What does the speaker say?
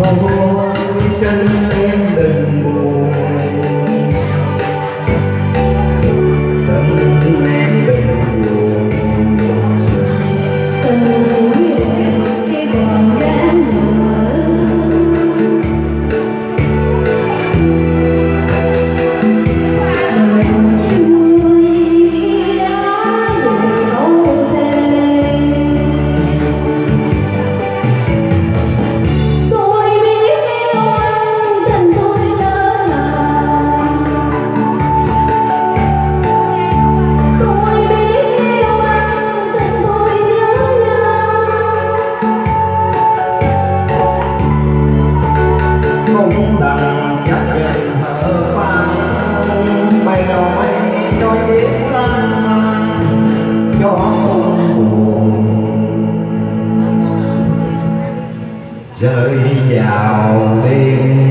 Vamos rơi vào đêm